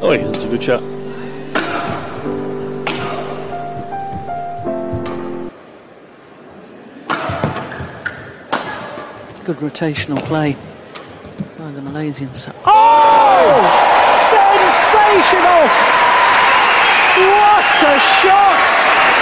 Oh, that's a good shot. Good rotational play by the Malaysians. Oh!